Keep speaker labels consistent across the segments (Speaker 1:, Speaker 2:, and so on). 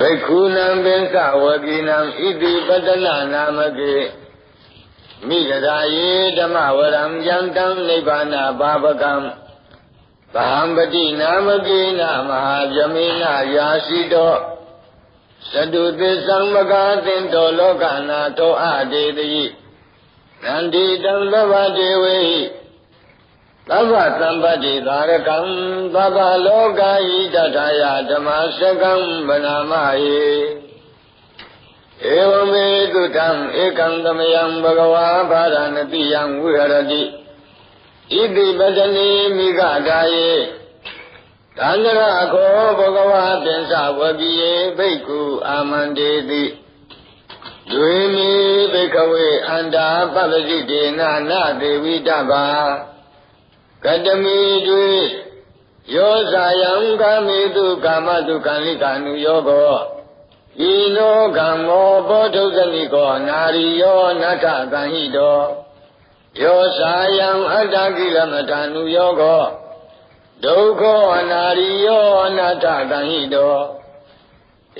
Speaker 1: ဘိက္ခုနံပင်စဝကိနံဣတိပတလနာမကေမိဂရာယေဓမ္မဝရံယံတံနိဗ္ဗာနဘာပကံဗဟံပတိနာမကေနမဟာဗြမေနယာရှိတောသတုသစ္ဆံမကာသင်တောလောကနာတောအတေတိနန္တိတံသဗ္ဗဒေဝေဟိ သဗ္ဗသံပတိသာရကံသဗ္ဗလောကဤတထာယဓမ္မစကံဗနာမယေဧဝမေတုတံဧကံသမယံဘဂဝါဘာရဏတိယံဝိဟရတိဣတိပတနေမိဂဒါယေတန္တရခောဘဂဝါပင်္စဝတိယေဘိက္ခုအာမန္တေတိဒွေမီဘိကဝေအန္တာပပ္ပစိတေနနာဒေဝိတဗ္ဗာ ကတမိတွေယောဇာယံကာမိတုကာမတုကံလိကာနုယောကောဤနောကံမောဘောဓုဇနိကောနာရီယောနတ္ထကံဟိတောယောဇာယံအတ္တကိလမထာနုယောကောဒုက္ခောအနာရိယောအနတ္ထကံဟိတော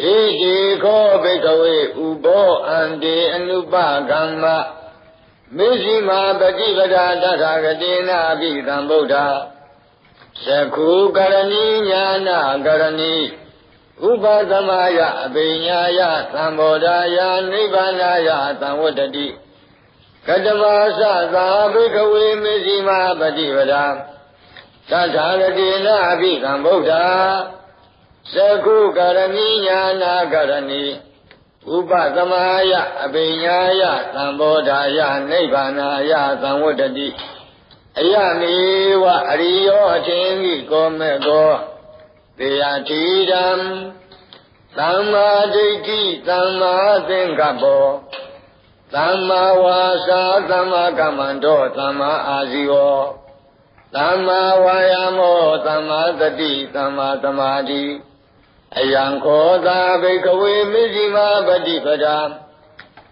Speaker 1: ဣတိခောဘိကဝေဥဘောအန္တေအနုပကမ္မ မေဇိမာပฏิပဒါတထာဂတိနာအပိသံဗုဒ္ဓသကုကရဏီညာနာကရဏီဥပသမယအပိညာယသံဘောဓာယနိဗ္ဗာနာယသံဝတ္တိကတမသသာဘိကဝေမေဇိမာပฏิပဒါသတ္ထာဂတိနာအပိသံဗုဒ္ဓသကုကရဏီညာနာကရဏီ ဥပသမာယအပိညာယသံဘောဓာယနိဗ္ဗာနာယသံဝတ္တိအယမေဝအရိယောအထင်ကြီးကောမဲ့ကောတေယတိတံသမ္မာဒိဋ္ဌိသမ္မာသင်္ကပ္ပောသမ္မာဝါစာသမ္မာကမ္မန္တောသမ္မာအာဇီဝောသမ္မာဝါယာမောသမ္မာသတိသမ္မာသမာဓိ အယံခောသာဘိကဝေမိဇိမာပฏิပဒါ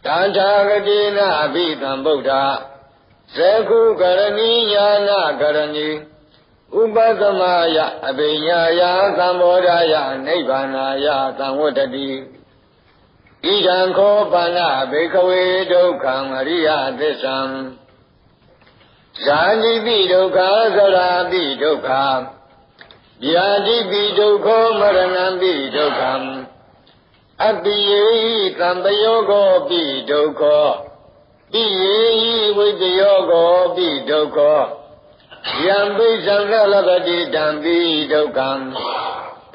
Speaker 1: တန္ထာဂတိနာအဘိသံဗုဒ္ဓဇေခုကရဏီညာနာကရဏီဥပသမယအဘိညာယသံဘောဓာယနိဗ္ဗာနာယသံဝတ္တိဣဒံခောပါဏဘေကဝေဒုက္ခံအရိယသစ္ဆံဇာတိပိဒုက္ခသရာပိဒုက္ခ ဗျာတိပိဒုက္ခမရဏံပိဒုက္ခံအပိယေသံပယောကောပိဒုက္ခပိယေဝိတယောကောပိဒုက္ခယံပိသံဃလပတိတံပိဒုက္ခံ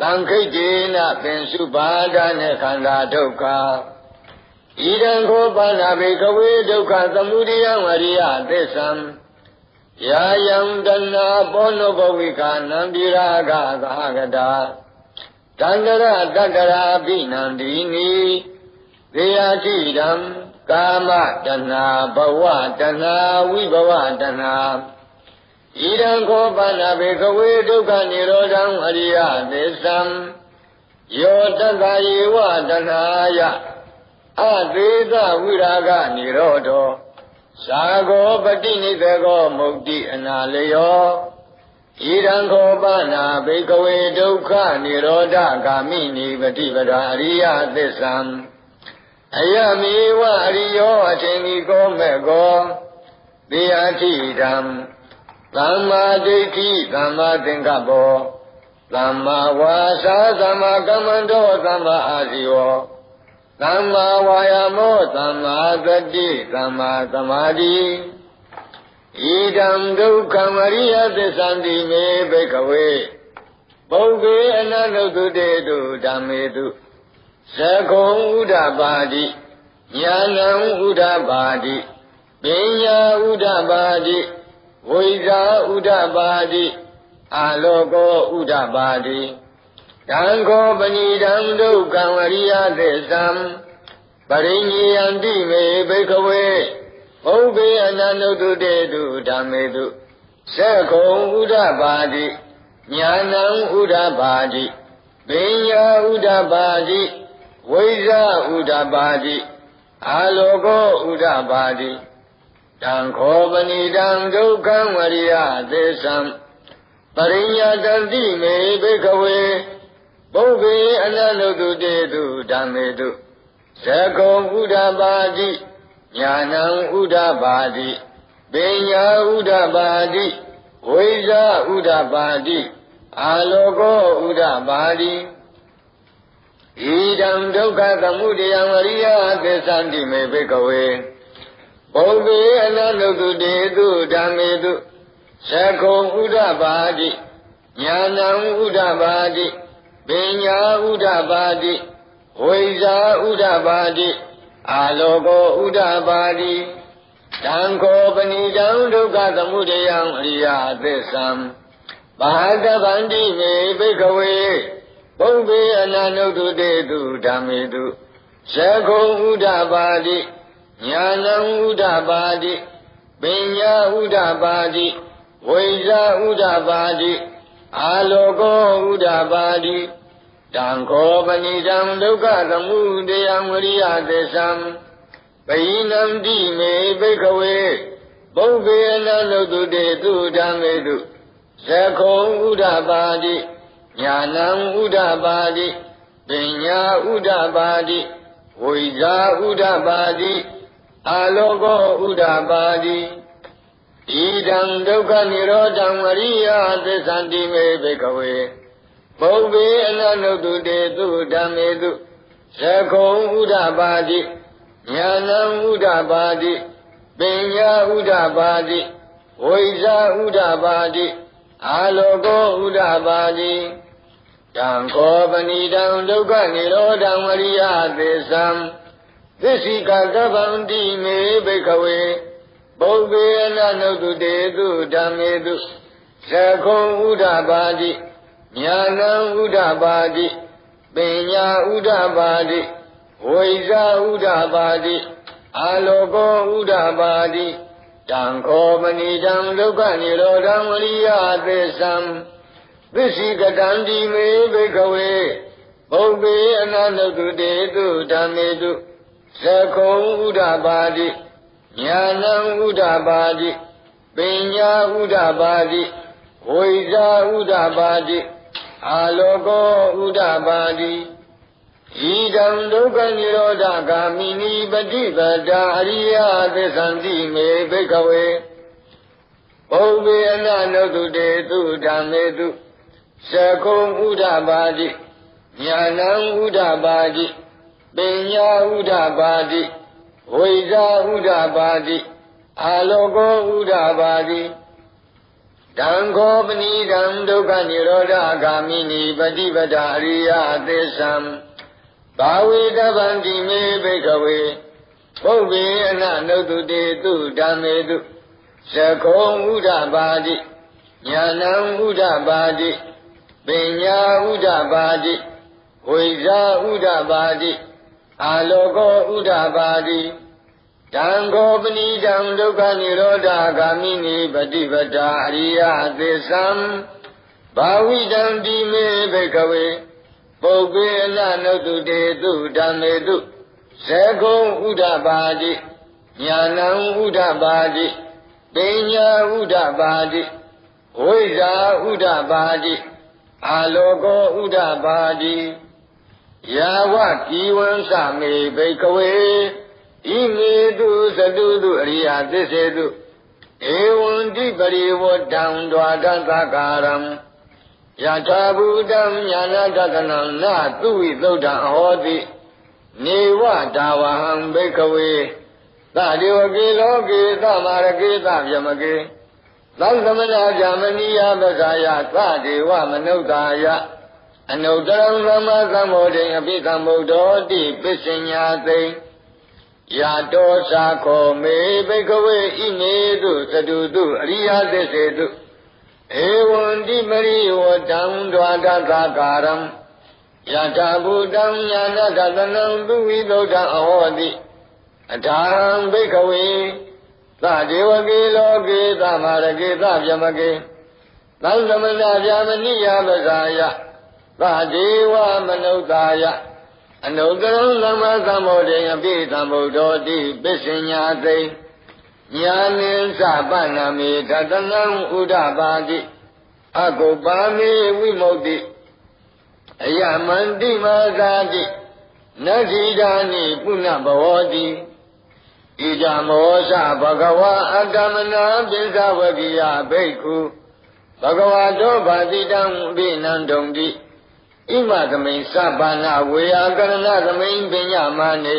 Speaker 1: တံခိတ်တေနပင်စုပါဒနဲ့ခန္ဓာဒုက္ခဣဒံခောပါဏဘေကဝေဒုက္ခသမုဒယဝရိယသစ္ဆံ ယာယံတဏဘောနဘဝိခာနံပိရာဂသာဂတာတန္တရတတရာပိနန္တိနိသေယတိတံကာမတဏဘဝတဏဝိဘဝတဏဣဒံခောပါဏဘေကဝေဒုက္ခនិရောဓံအရိယသစ္ဆံယောတတယေဝတဏယအသေးသဝိရာဂនិရောဓော သာဂောပတိနိသေကောမုတ်တိအနာလယောဣရံခောပနာဘေကဝေဒုက္ခនិရောဓဂာမိနိပฏิပဒါအရိယသစ္ဆံအယမေဝအရိယောအထင်ကြီးကောမဲ့ကောသေယတိဓမ္မသမ္မာဒိဋ္ဌိသမ္မာသင်္ကပ္ပောသမ္မာဝါစာသမ္မာကမ္မန္တောသမ္မာအာဇီဝော သမ္မာဝါယာမောသမ္မာသတိသမ္မာသမာဓိဣဒံဒုက္ခမရိယသစ္ဆန္တိမေဘိကဝေပုဂ္ဂေအနန္တုတေတုဓမ္မေတုသကုံဥဒ္ဓပါတိညာဏံဥဒ္ဓပါတိပညာဥဒ္ဓပါတိဝိဇာဥဒ္ဓပါတိအာလောကောဥဒ္ဓပါတိ တံခောပဏိတံဒုက္ခံအရိယသစ္ဆံပရိညေယံတိမေဘိကဝေဘုဗေအနန္တုတေတုဓမ္မေတုသက္ခုံဥဒ္ဓပါတိညာဏံဥဒ္ဓပါတိပညာဥဒ္ဓပါတိဝိဇာဥဒ္ဓပါတိအာလောကောဥဒ္ဓပါတိတံခောပဏိတံဒုက္ခံဝရိယသေသံပရိညာတတိမေဘိကဝေ ပုဗ္ဗေအနန္တုတေတုဓမ္မေတုသကုံဥဒ္ဓပါတိညာဏံဥဒ္ဓပါတိပညာဥဒ္ဓပါတိဝိဇာဥဒ္ဓပါတိအာလောကောဥဒ္ဓပါတိဣဒံဒုက္ခသမုဒယံအရိယသစ္ဆန္တိမေဘိကဝေဘုံဘေအနန္တုတေတုဓမ္မေတုသကုံဥဒ္ဓပါတိညာဏံဥဒ္ဓပါတိ ပညာဥဒ္ဓပါတိဝိဇာဥဒ္ဓပါတိအာလောကောဥဒ္ဓပါတိတံခောပဏိတံဒုက္ခသမုဒယံအရိယသစ္ဆံဘာတဗန္တိမေဘိကဝေဘုံဘေအနန္တုတေတုဓမ္မေတုသကုံဥဒ္ဓပါတိညာဏံဥဒ္ဓပါတိပညာဥဒ္ဓပါတိဝိဇာဥဒ္ဓပါတိအာလောကောဥဒ္ဓပါတိ တံခောပဏိတံဒုက္ခသမုဒယံဝရိယသစ္ဆံပယိနံတိမေဘိကဝေဘုဗ္ဗေအနလုတုတေသူဓမ္မေတုသခောဥဒ္ဓပါတိညာဏံဥဒ္ဓပါတိပညာဥဒ္ဓပါတိဝိဇာဥဒ္ဓပါတိအာလောကောဥဒ္ဓပါတိဣဒံဒုက္ခនិရောဓံအရိယသစ္ဆန္တိမေဘိကဝေ ဘုဗ္ဗေအနနုတုတေသူဓမ္မေတုသကုံဥဒ္ဓပါတိညာဏံဥဒ္ဓပါတိပညာဥဒ္ဓပါတိဝိဇာဥဒ္ဓပါတိအာလောကောဥဒ္ဓပါတိတံခောပဏိတံဒုက္ခនិရောဓံအရိယသစ္ဆံသစ္စိကကဗန္တိမေဘိကဝေဘုဗ္ဗေအနနုတုတေသူဓမ္မေတုသကုံဥဒ္ဓပါတိ ညာဏံဥဒ္ဓပါတိပညာဥဒ္ဓပါတိဝိဇာဥဒ္ဓပါတိအာလောကောဥဒ္ဓပါတိတံခောမဏိတံဒုက္ခនិရောဓံဝရိယသစ္ဆံသစ္စိကတံဒီမေဘိကဝေဘုဗ္ဗေအနန္တုတေတုဓမ္မေတုသကုံဥဒ္ဓပါတိညာဏံဥဒ္ဓပါတိပညာဥဒ္ဓပါတိဝိဇာဥဒ္ဓပါတိ အာလောကောဥဒ္ဓပါတိဤတံဒုက္ခនិရောဓဂာမိနိပฏิပဒါအရိယသစ္ဆန္တိမေဘိကဝေဘုဗ္ဗေအနနုတုတေသူဓမ္မေတုသကုံဥဒ္ဓပါတိညာဏံဥဒ္ဓပါတိပညာဥဒ္ဓပါတိဝိဇာဥဒ္ဓပါတိအာလောကောဥဒ္ဓပါတိ တံခောပဏိတံဒုက္ခនិရောဓဂာမိနိပฏิပဒါအရိယသစ္ဆံဘာဝေတဗန္တိမေဘိကဝေပုဗ္ဗေအနနုတုတေတုဓမ္မေတုသကုံဥဒ္ဓပါတိညာဏံဥဒ္ဓပါတိပညာဥဒ္ဓပါတိဝိဇာဥဒ္ဓပါတိအာလောကောဥဒ္ဓပါတိ တံခောပဏိတံဒုက္ခនិရောဓဂာမိနိပฏิပဒါအရိယသစ္ဆံဘာဝိတံဒီမေဘိကဝေပုဂ္ဂေအနနုတုတေတုဓမ္မေတုဇေကုံဥဒ္ဓပါတိညာဏံဥဒ္ဓပါတိပညာဥဒ္ဓပါတိဝိဇာဥဒ္ဓပါတိအာလောကောဥဒ္ဓပါတိယာဝကိဝံသမေဘိကဝေ ဣမေတုသတုတုအရိယသစ္စေတုဧဝံတိပရိဝတ္တံဒွါဒသကာရံယထာဘူတံညာနာတကနံနသူဝိသုဒ္ဓံအဟောတိနေဝဒါဝဟံဘိကဝေသဒေဝကေလောကေသမာရကေသဗျမကေသံသမနာဇာမဏိယပဇာယသဒေဝမနုဿာယအနုတရံသမ္မာသမ္ဗောဓိအပိသမ္ဗုဒ္ဓောတိပစ္စညာသိ ယာတောသာခောမေဘိကဝေဣမေတုသတုတုအရိယသစ္စေတုဧဝံတိမရိဝတံဒွါဒသကာရံယထာဘူတံညာနတသနံသူဝိသုဒ္ဓအဟောတိအထာံဘိကဝေသဒေဝကေလောကေသမာရကေသဗျမကေသံသမဏဗျာမဏိယပဇာယသဒေဝမနုဿာယ အနုတရံသမ္မာသမ္ဗောဓိအပိသမ္ဗုဒ္ဓောတိပစ္စညာသိညာနိသပနာမေတတနံဥဒ္ဓပါတိအကုပ္ပါမေဝိမု ക്തി အယမန္တိမာသာတိနတ္ထိဒာနိပုဏ္ဏဘဝတိဣဇမောသဘဂဝါအကမနာပိသဝကိယဘိက္ခုဘဂဝါတောဗာတိတံဘိနန္တုံတိ ဣမသမိန်သဗ္ဗနာဝေယကရဏသမိန်ပညာမနေ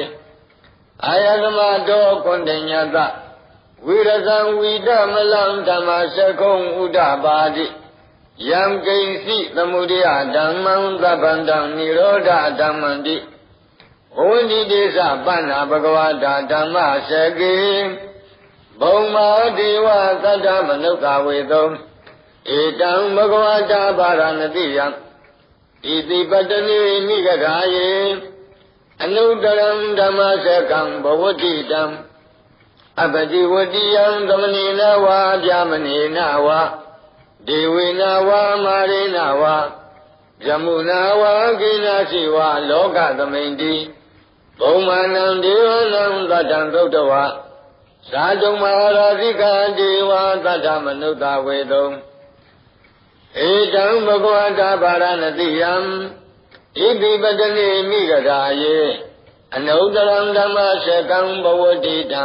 Speaker 1: အာယသမတောကွန်တညတဝိရဇံဝိတမလံဓမ္မစကုံဥဒပါတိယံကိဉ္စီသမုဒယဓမ္မံသဗ္ဗန္တံនិရောဓဓမ္မန္တိဘဝန္တိဒေသပဏ္ဏဘဂဝတာဓမ္မစကေဘုံမာဒေဝသတ္တမနုဿဝေတုံဧတံဘဂဝတာပါရဏတိယံ ဣတိပတ္တနိမိဂရာယေအနုတရံဓမ္မစကံဘဝတိတံအပတိဝတိယံသမဏေနဝါဗျာမဏေနဝါဒေဝေနဝါမာရေနဝါယမုနာဝါကိနာရှိဝါလောကသမိန်တိဘုံမာနံဒေဝနံသတ္တံသုတ်တဝါသာတုံမဟာရာဇိကဒေဝသတ္တမနုဿဝေတုံ ဧတံဘဂဝတာပါရဏတိယံဣတိပတနေမိဂရာယေအနုတရံဓမ္မစကံဘဝတိတံ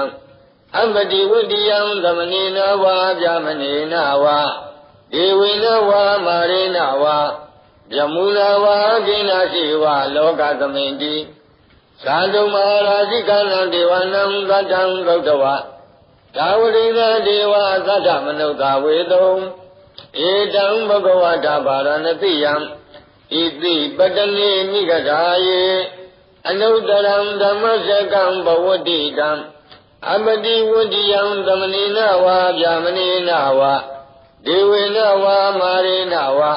Speaker 1: အမတိဝတ္တိယံသမဏေနဝါဗျာမဏေနဝါဒေဝေနဝါမာရေနဝါယမုနာဝါကိနာရှိဝါလောကသမိန်တိသာတုမဟာရာဇိကနံဒေဝနံသတ္တံဂௌတဝဒါဝရိဏဒေဝသတ္တမနုဿဝေတုံ ဧတံဘဂဝတာဗာရဏတိယံဣတိပတနေနိဂဓာယေအနုတရံဓမ္မစကံဘဝတိတံအပတိဝတိယံသမဏေနဝါဗျာမဏေနဝါဒေဝေနဝါမာရေနဝါ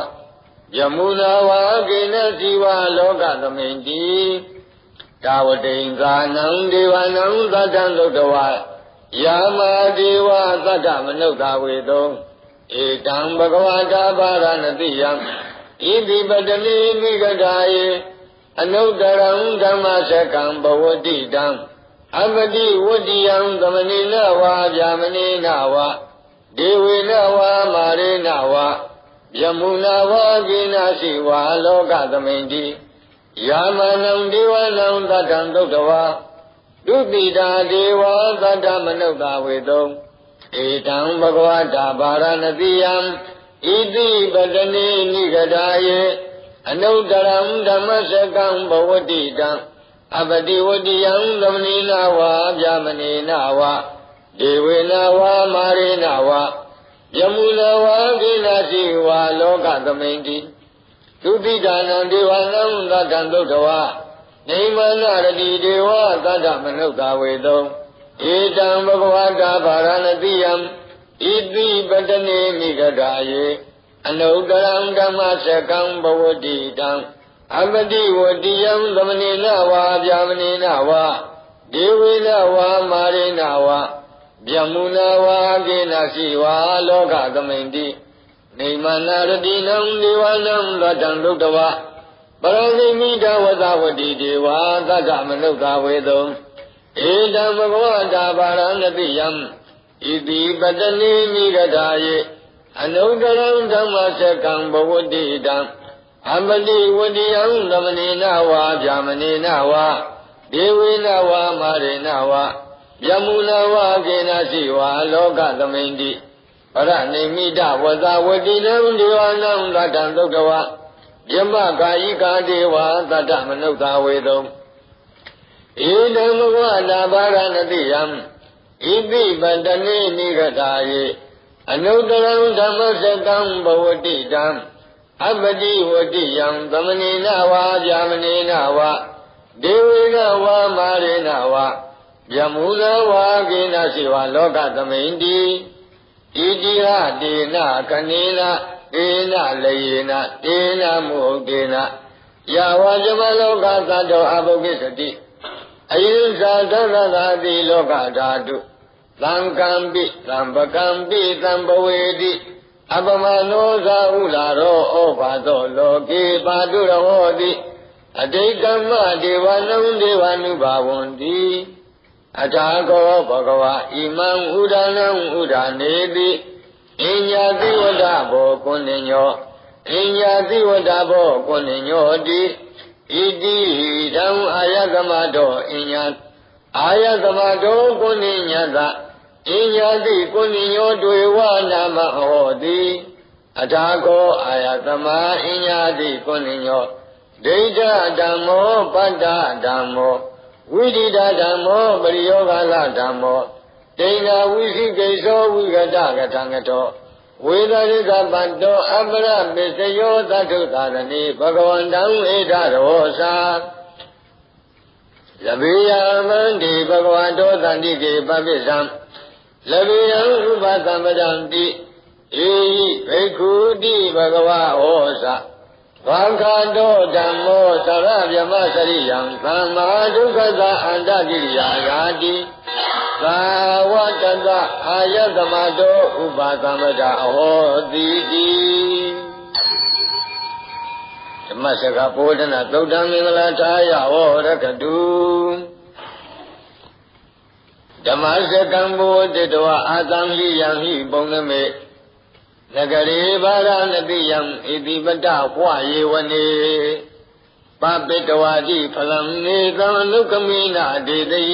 Speaker 1: ယမုနာဝါကိနစီဝါလောကသမိန်တိတာဝတိံသာနံဒေဝနံသတ္တံလုတ္တဝါယာမဒေဝသတ္တမနုဿဝေတုံ ဧတံဘဂဝတာပါရဏတိယံဣတိပတလိမိဂဒာယေအနုတရံဓမ္မစကံဘဝတိတံအပတိဝတ္တိယံသမဏိနဝါဗျာမဏိနဝါဒေဝေနဝါမာရေနဝါယမုနာဝါကိနာရှိဝါလောကသမိန်တိယာမနံဒေဝနံသတ္တံသုတ်တဝါဒုတိတာဒေဝသတ္တမနုဿဝေတုံ ဧတံဘဂဝတာဗာရဏတိယံဣတိပတနေနိဂဒာယေအနုတရံဓမ္မစကံဘဝတိတံအပတိဝတိယံသမဏိနာဝါဗျာမဏိနာဝါဒေဝေနာဝါမာရေနာဝါယမုနာဝါကိနာစီဝါလောကသမိန်တိသုတိဒါနံဒေဝနံသတ္တံသုတ်တဝါနေမနာရတိဒေဝသတ္တမနုဿဝေတုံ ဧတံဘဂဝတာဗာရဏတိယံဣတိပတနေမိဂဒာယေအနုတရံဓမ္မစကံဘဝတိတံအပတိဝတိယံသမဏေနဝါဗျာမဏေနဝါဒေဝေနဝါမာရေနဝါဗျမုနာဝါကေနစီဝါလောကသမိန်တိနေမနာရတိနံဒေဝနံလတံဒုတ္တဝပရဇိမိတဝသဝတိဒေဝသတ္တမနုဿဝေတုံ ဧတံဘဂဝတာပါရဏတိယံဣတိပတနေမိဂဒာယေအနုတရံဓမ္မစကံဘဝတိတံအမတိဝတိယံသမဏေနဝါဗျာမဏေနဝါဒေဝေနဝါမာရေနဝါယမုနဝါကေနရှိဝါလောကသမိန်တိပရဏိမိတဝဇဝတိနံဒေဝနံသတ္တံသုတ်တဝယမကာယိကာဒေဝသတ္တမနုဿဝေတုံ ဧတံဘဂဝနာဘာရဏတိယံဣတိပတနေနိဂတာယေအနုတရံဓမ္မစကံဘဝတိတံအပတိဝတိယံသမဏေနဝါဗျာမဏေနဝါဒေဝေနဝါမာရေနဝါယမုလဝါကိနရှိဝါလောကသမိန်တိဣတိဟတေနကနေနတေနလေယေနတေနမုဟုတ်တေနယဝါဇမလောကသတ္တောအဘုကိသတိ အယုဇာသဗ္ဗသာတိလောကဓာတုသံကံပိသံပကံပိသံဘဝေတိအပမနောဇာဟုလာရောဩဘာသောလောကေပါတုရဟောတိအတိတ်ကမ္မဒေဝနံဒေဝ ानु ဘာဝန္တိအထာကောဘဂဝါဣမံဥဒနံဥဒနေတိအညာတိဝဒဘောကွန်ညောအင်ညာတိဝတ္တဘောကိုနိညောတိ ဣတိဓမ္အာယကမတောအင်ညာအာယကမတောကိုနိညတအင်ညာတိကိုနိညောတွေဝနာမဟောတိအထာကောအာယသမအင်ညာတိကိုနိညောဒိဋ္ဌဓမ္မောပတ္တဓမ္မောဝိဒိတဓမ္မောပရိယောဂလဓမ္မောဒိဏဝိသိကိသောဝိကတကထံကတော ဝေဒရိကပတ္တောအပရပစ္စယောသတ္ထုသာရဏိဘဂဝန္တံဧတရောသာလဘေယမန္တိဘဂဝတောတန္တိကေပပိသံလဘေယဥပသမ္ပဒံတိဧဟိဘိက္ခုတိဘဂဝဟောသာဘာခာတောဓမ္မောသရဗျမစရိယံသမ္မာဒုက္ခသာအန္တကိရိယာယာတိ သာဝတ္တအာယသမတောဥပါသမ္ပဒအဟောတိတိဓမ္မစကဘောဓနာသုတ်တံမင်္ဂလာထာယဟောရကတုဓမ္မစကံဘောတိတဝအာသံလိယံဟိပုံနမေနဂရေဘာရဏတိယံဣတိပတဟွယေဝနေပပိတဝါတိဖလံနေသံလုကမိနာဒေတိ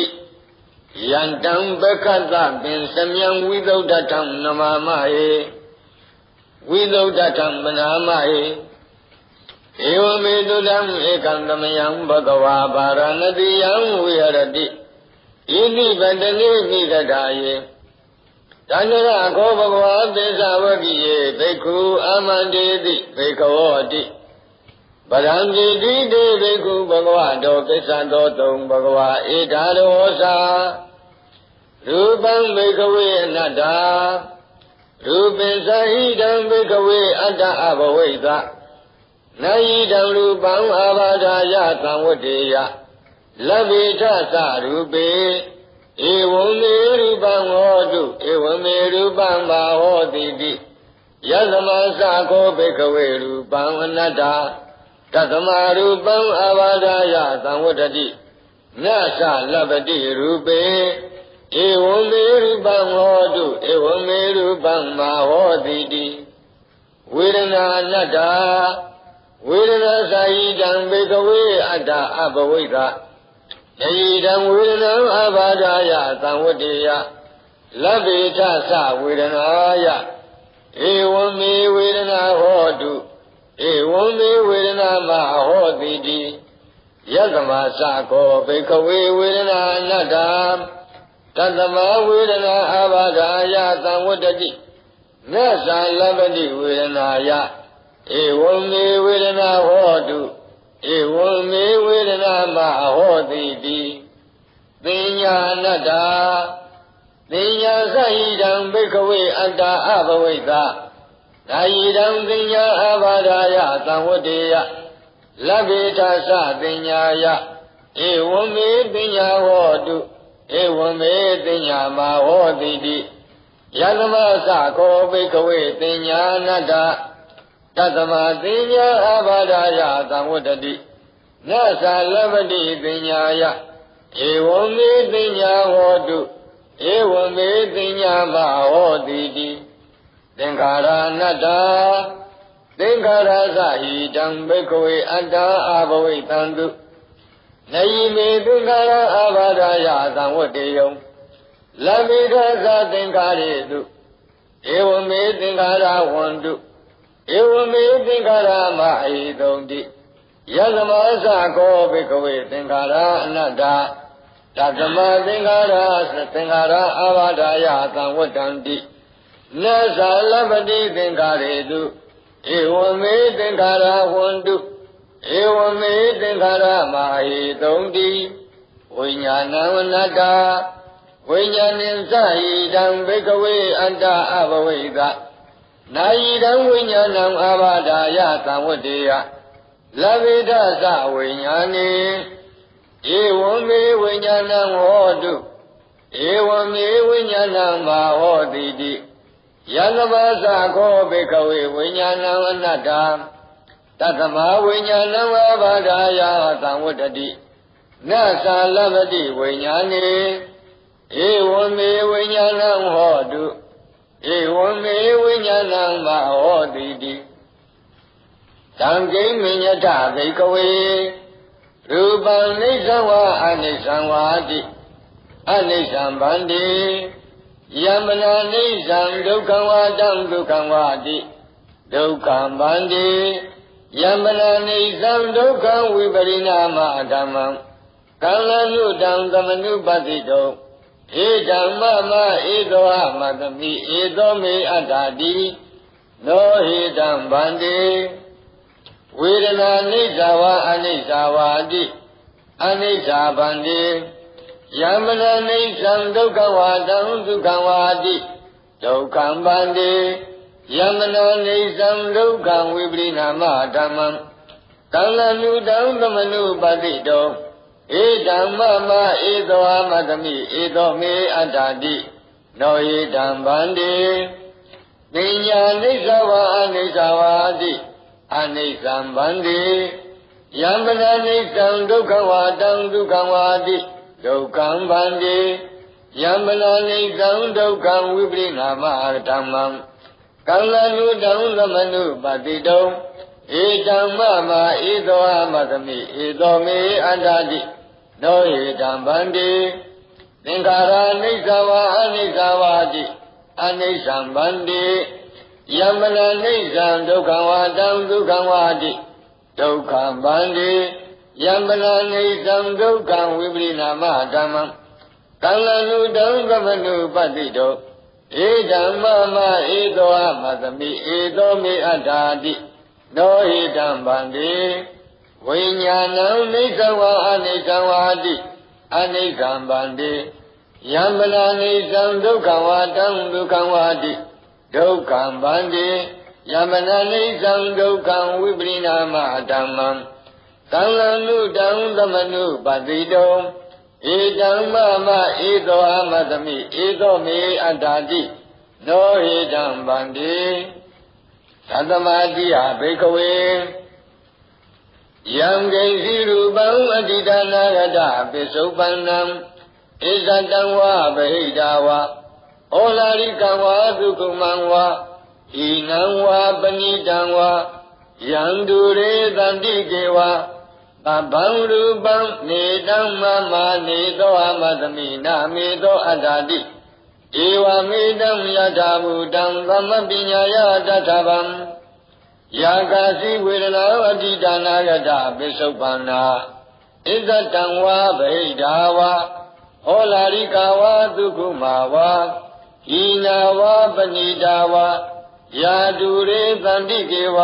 Speaker 1: ယန္တံပက္ခသပင်သမယံဝိသုဒ္ဓထံနမမဟေဝိသုဒ္ဓထံမနာမဟေဧဝမေတုတံဧကံသမယံဘဂဝါဗာရဏတိယံဝိဟရတိဣတိပတနေမိတ္တာယေတန္တရခောဘဂဝါသစ္စာဝကိယေဘိက္ခုအာမန္တေတိဘေကဝောတိ ပရံတိတိတေဘိက္ခုဘဂဝါတောကိစ္ဆံသောတုံဘဂဝါဧတာရောသာရူပံဘေကဝေအနတ္တာရူပိသဟိတံဘေကဝေအတ္တအဘဝိသနယိတံရူပံအာဘာဒာယသံဝတ္တေယလဗ္ဗေထသရူပေဧဝံမေရူပံဟောတုဧဝံမေရူပံဘာဟောတိတိယသမသခောဘေကဝေရူပံအနတ္တာ တသမရူပံအာဘာဒာယသံဝတ္တိနသလဗ္ဗတိရူပေဧဝံမေရူပံဟောတုဧဝံမေရူပံဘာဟောတိတိဝေဒနာအနတ္တာဝေဒနာသာယိတံဘေကဝေအတ္တအဘဝိသယယိတံဝေဒနာအဘာဒာယသံဝတ္တေယလဗ္ဗေထသဝေဒနာယဧဝံမေဝေဒနာဟောတု ဧဝံမေဝေဒနာမဟောတိတိယသမသကောဘေကဝေဝေဒနာအနတ္တာတသမဝေဒနာအဘာဒာယသံဝတ္တိနသလဗ္ဗတိဝေဒနာယဧဝံမေဝေဒနာဟောတုဧဝံမေဝေဒနာမဟောတိတိပညာနတ္တာပညာသဟိတံဘိကဝေအတ္တအဘဝိသ နာယိတံပညာအဘာဒာယသံဝတ္တေယလဗ္ဗေထသပညာယဧဝံမေပညာဟောတုဧဝံမေပညာမဟောတိတိယသမသခောဘိကဝေပညာနတ္တာတသမသိညာအဘာဒာယသံဝတ္တိနသလဗ္ဗတိပညာယဧဝံမေပညာဟောတုဧဝံမေပညာမဟောတိတိ သင်္ခါရအနတ္တသင်္ခါရသဟိတံဘိကဝေအတ္တအဘဝိတံတုနယိမေသင်္ခါရအဘာဒာယသံဝတ္တေယံလဗ္ဗိဒသသင်္ခါရေတုဧဝံမေသင်္ခါရဝန္တုဧဝမေသင်္ခါရမဟိတုံတိယသမသကောဘိကဝေသင်္ခါရအနတ္တတသမသင်္ခါရသင်္ခါရအာဘာဒာယသံဝတ္တံတိ နသလပတိသင်္ခါရေတုဧဝမေသင်္ခါရဝန္တုဧဝမေသင်္ခါရမဟိတုံတိဝိညာဏဝနတ္တဝိညာဉ်ဉ္စဟိတံဘိကဝေအတ္တအဘဝိသနာယိတံဝိညာဏံအာဘာဒာယသံဝတ္တေယလဗေဒသဝိညာဏေဧဝံမေဝိညာဏံဟောတုဧဝံမေဝိညာဏံမာဟောတိတိ ယသဘာသခောဘေကဝေဝိညာဏံအနတ္တတသမဝိညာဏံအာဘာဒာယသံဝတ္တိနသလဗတိဝိညာဏေဧဝံမေဝိညာဏံဟောတုဧဝံမေဝိညာဏံမဟောတိတိတံကိမညတဘိကဝေရူပံနိစ္စဝအနိစ္စဝါတိအနိစ္စံဗန္တိ ယမနာနိစ္စံဒုက္ခဝါတံဒုက္ခဝါတိဒုက္ခဗန္တိယမနာနိစ္စံဒုက္ခဝိပရိနာမဓမ္မံကံလနုတံသမနုပတိတောဧဓမ္မမဧသောအမတမိဧသောမေအတ္တာတိနောဟိတံဗန္တိဝေဒနာနိစ္စဝါအနိစ္စဝါတိအနိစ္စဗန္တိ ယမနနိစ္စံဒုက္ခဝါတံဒုက္ခဝါတိဒုက္ခံဗန္တိယမနနိစ္စံဒုက္ခဝိပရိနာမဓမ္မံကံလနုတံသမနုပတိတောဧဓမ္မမဧသောအမတမိဧသောမေအတ္တာတိနောဧဓမ္ဗန္တိပညာနိစ္စဝါအနိစ္စဝါတိအနိစ္စံဗန္တိယံပနာနိစ္စံဒုက္ခဝါတံဒုက္ခဝါတိ ဒုက္ခံဗန္တိယံပနာနိစ္စံဒုက္ခံဝိပရိနာမဓမ္မံကံလနုတံသမနုပတိတောဧတံမမဧသောအမသမိဧသောမေအတ္တတိနောဧတံဗန္တိသင်္ခါရအိဋ္ဌဝါအနိစ္စဝါတိအနိစ္စံဗန္တိယမနနိစ္စံဒုက္ခဝါတံဒုက္ခဝါတိဒုက္ခဗန္တိ ယမနနိစ္စံဒုက္ခဝိပရိနာမဓမ္မံကံလနုတံသမနုပတိတောဧဓမ္မမဧသောအမသမိဧသောမေအတ္တာတိနောဟိတံဗန္တိဝိညာဏံနိစ္စဝါအနိစ္စဝါတိအနိစ္စံဗန္တိယံမနာနိစ္စံဒုက္ခဝါတံဒုက္ခဝါတိဒုက္ခံဗန္တိယမနာနိစ္စံဒုက္ခံဝိပရိနာမဓမ္မံ ကံလနုတံသမနုပတိတောဧတံမမဧသောအမသမိဧသောမေအတ္တာတိနောဟိတံဗန္တိသတ္တမတိယဘေကဝေယံဂိစီရူပံအတိဒါနာဂတပိစုပန္နံဣဇတံဝဗဟိတာဝဩလာရိကံဝသုကုမံဝဣနံဝပဏိတံဝယံတုရေသန္တိကေဝ သဗ္ဗံရူပံနေတံမမနေသောအမသမိနာမေသောအတ္တတိဧဝမေတံယထာဘူတံသမပညာယတထဗံယာကာစီဝေဒနာအတိဒါနာဂတပိစုပန္နာဣဇတံဝဗဟိတာဝဟောလာရိကာဝသုခုမာဝဤနာဝပဏိတာဝယာတုရေသန္တိကေဝ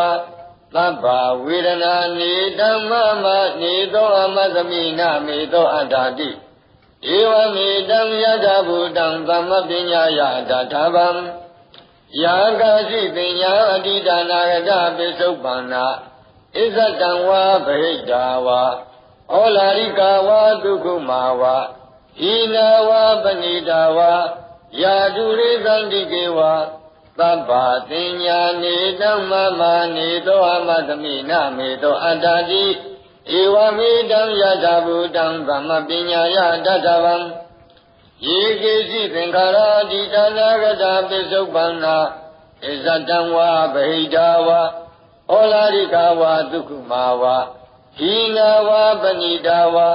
Speaker 1: သဗ္ဗဝေဒနာနေဓမ္မမနေသောအမသမိနာမေသောအတ္တာတိဧဝမေတံယထာဘူတံသမ္မပညာယတထဗံယာကာရှိပညာအတိဒါနာဂတပိစုပန္နာဣဇတံဝါဗဟိတာဝါဩလာရိကာဝါဒုက္ခမာဝါဣနာဝါပဏိတာဝါယာတုရိသန္တိကေဝါ သဗ္ဗတင်ညာနေဓမ္မမနေသောအမသမိနာမေသောအတ္တတိဧဝမေတံယထာဘူတံသမ္မပညာယတတဗံယေကေစီသင်္ခါရတိတနာဂတပိစုပန္နာဣဇတံဝါဗဟိတာဝါဩလာရိကာဝါဒုက္ခမာဝါဟိနာဝါပဏိတာဝါ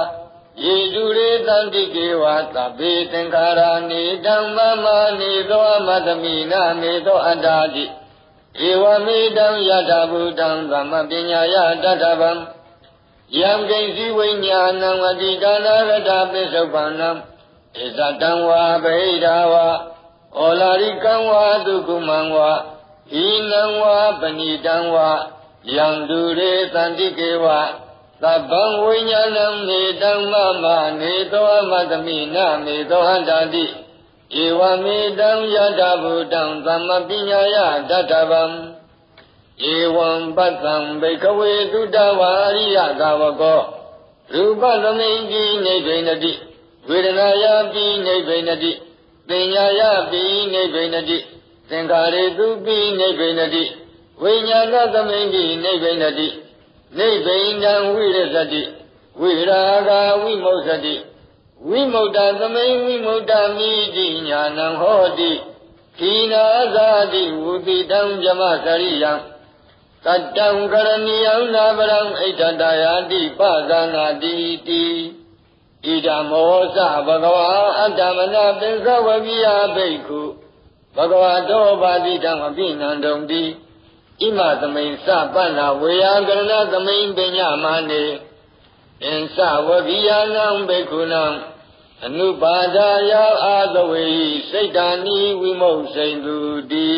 Speaker 1: ယေတုရေတန္တိကေဝသဗ္ဗေသင်္ခါရနေဓမ္မမနေသောအမတမိနာမေသောအတ္တာတိဧဝမေတံယထာဘူတံသမ္မပညာယတတဗံယံကိဉ္စီဝိညာဏံအတိဒါနာရတပိစုပန္နံဣဇတံဝါဗိဓာဝါဩလာရိကံဝါဒုက္ခမံဝါဣနံဝါပဏိတံဝါယံတုရေတန္တိကေဝ သဗ္ဗံဝိညာဏံနေတံမမနေသောအမတမိနာမေသောအတ္တတိဧဝမေတံယထာဘူတံသမ္မပညာယတတဗံဧဝံပတ္တံဘိကဝေသုတဝါရိယသာဝကောရူပသမိန်တိနေဗိနတိဝေဒနာယပိနေဗိနတိသင်ညာယပိနေဗိနတိသင်္ခါရေသူပိနေဗိနတိဝိညာဏသမိန်တိနေဗိနတိ နိဗ္ဗိန္ဒံဝိရဇတိဝိရာဂဝိမုစ္စတိဝိမု ക്ത သမိန်ဝိမု ക്ത မိတိညာဏံဟောတိခိနာဇာတိဝုတိတံဇမစရိယံသ တတံကရဏီယံနာပရံဣဒတယာတိပဇာနာတိတိဣဒမောသဘဂဝါအတ္တမနာပင်စဝကိယဘိက္ခုဘဂဝါတောပါတိတံအပိနန္တုံတိ ဣမသမိန်စပန္နာဝေယကရဏသမိန်ပညာမနေအင်္စဝကိယနံဘိက္ခုနံအနုပါဒာယအာသဝေစိတ်တာနိဝိမုတ်စိန်သူတိ